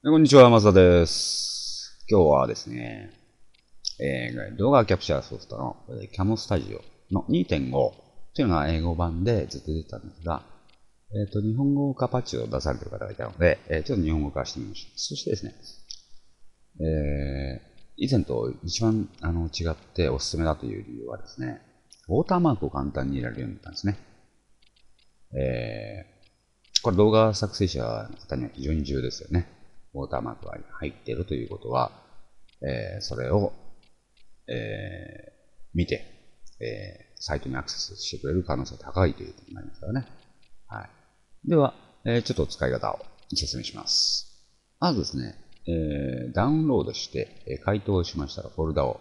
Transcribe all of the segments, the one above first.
こんにちは、マサです。今日はですね、えー動画キャプチャーソフトの CAM スタジオの2.5というのが英語版でずっと出てたんですが、えっ、と、日本語化パッチを出されてる方がいたので、えーちょっと日本語化してみました。そしてですね、えー以前と一番あの違っておすすめだという理由はですね、ウォーターマークを簡単に入れられるようになったんですね。えーこれ動画作成者の方には非常に重要ですよね。ウォーターマークが入っているということは、えーそれを、えー見て、えーサイトにアクセスしてくれる可能性が高いということになりますからね。はい。では、えーちょっと使い方を説明します。まずですね、えーダウンロードして、えー解凍しましたらフォルダを、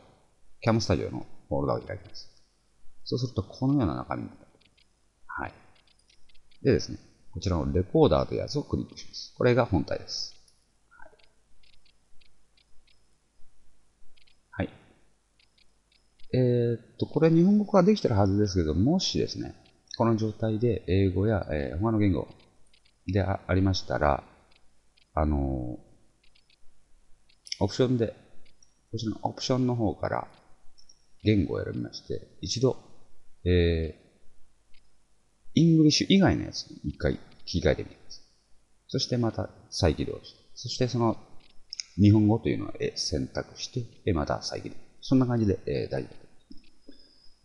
CAM スタジオのフォルダを開きます。そうすると、このような中身になる。はい。でですね、こちらのレコーダーというやつをクリックします。これが本体です。はい。えーっと、これ日本語化できてるはずですけど、もしですね、この状態で英語や、えー他の言語でありましたら、あのーオプションで、こちらのオプションの方から言語を選びまして、一度、えー English 以外のやつに一回切り替えてみてください。そしてまた再起動して、そしてその日本語というのを選択して、また再起動。そんな感じで、えー大丈夫です。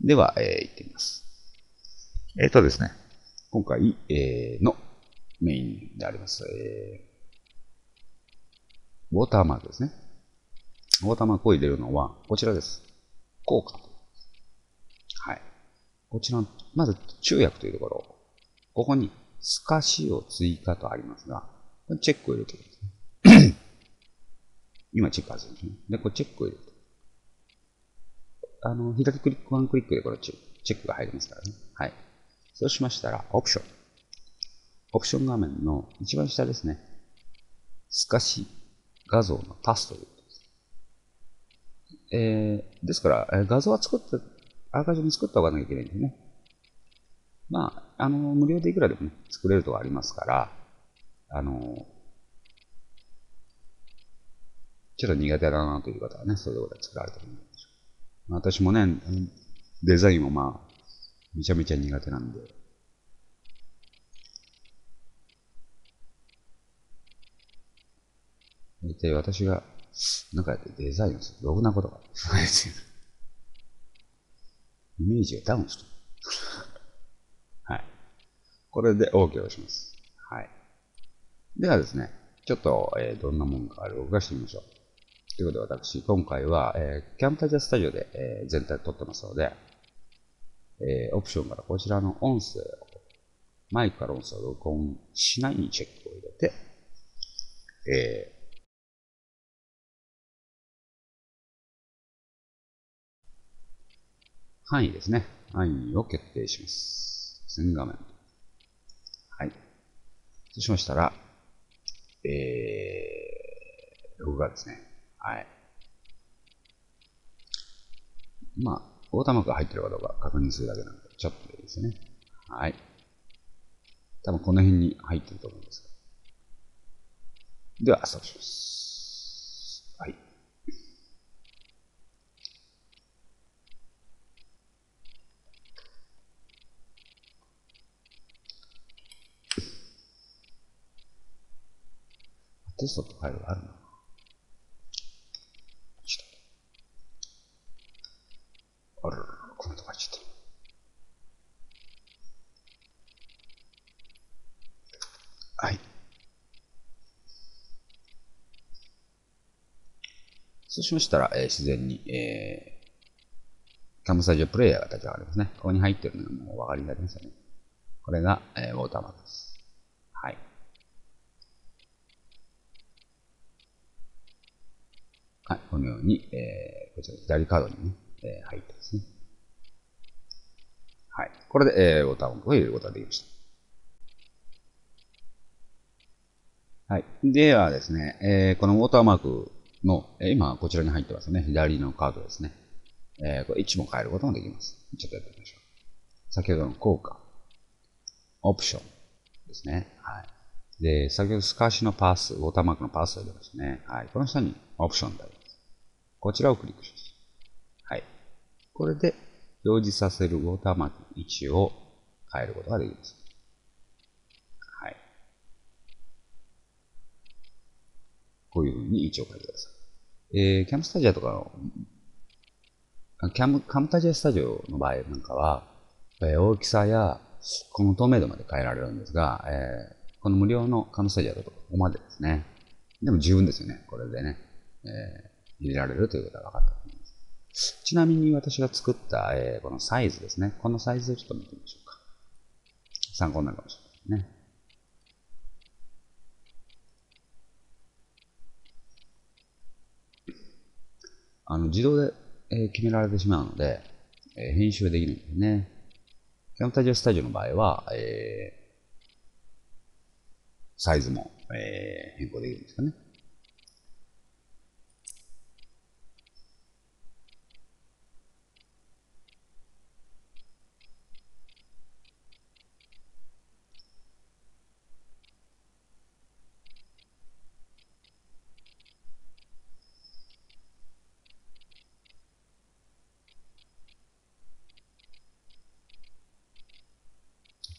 では、えー行ってみます。えっ、とですね、今回、えーのメインであります、えーウォーターマークですね。ウォーターマークを入れるのは、こちらです。効果。はい。こちらの、まず、中訳というところ、ここに、透かしを追加とありますが、チェックを入れてください。今、チェック外れですね。で、これチェックを入れて。あの、左クリック、ワンクリックでこれチェックが入りますからね。はい。そうしましたら、オプション。オプション画面の一番下ですね。透かし画像の足すということです。えー、ですから、えー画像は作って、あらかじめ作っておかなきゃいけないんですね。まあ、あの、無料でいくらでもね、作れるとこありますから、あの、ちょっと苦手だなという方はね、そういうところで作られてるんで。私もね、デザインもまあ、めちゃめちゃ苦手なんで、大体私が、なんかやってデザインをするろくなことが。イメージがダウンする。はい。これで OK をします。はい。ではですね、ちょっと、えーどんなもんか動かしてみましょう。ということで私、今回は、えーキャンタジャスタジオで、えー全体撮ってますので、えーオプションからこちらの音声を、マイクから音声を録音しないにチェックを入れて、えー範囲ですね。範囲を決定します。全画面。はい。そうしましたら、えー、録画ですね。はい。まあ、オーターマークが入ってるかどうか確認するだけなので、ちょっとでいいですね。はい。多分この辺に入ってると思うんですが。では、スタートします。はい。テストってファイルがあるな。ちょっと。あららら、コメント書いちゃった。はい。そうしましたら、えー自然に、えー、カムスタジオプレイヤーが立ち上がりますね。ここに入ってるのがもうお分かりになりますよね。これが、えーウォーターマークです。はい。はい、このように、えー、こちら左カードにね、えー入ってますね。はい。これで、えー、ボタンを入れることができました。はい。ではですね、えー、このウォーターマークの、えー今こちらに入ってますね。左のカードですね。えー、これ位置も変えることができます。ちょっとやってみましょう。先ほどの効果、オプションですね。はい。で、先ほど透かしのパース、ウォーターマークのパースを入れましたね。はい。この下にオプションがあります。こちらをクリックします。はい。これで表示させるウォーターマークの位置を変えることができます。はい。こういうふうに位置を変えてください。えー、キャムスタジアとかの、キャム、カムタジアスタジオの場合なんかは、え、大きさやこの透明度まで変えられるんですが、えー、この無料のカムスタジアだとここまでですね。でも十分ですよね。これでね。えー、入れられるということが分かったと思います。ちなみに私が作った、えー、このサイズですね。このサイズをちょっと見てみましょうか。参考になるかもしれないですね。あの、自動で、えー、決められてしまうので、えー、編集できるんですね。キャンタジオスタジオの場合は、えー、サイズも、えー、変更できるんですかね。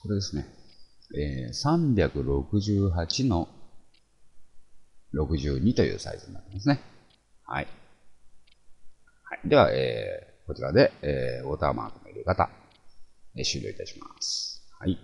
これですね。えー、368の62というサイズになってますね。はい。はい、では、えー、こちらで、えー、ウォーターマークの入れ方、えー、終了いたします。はい。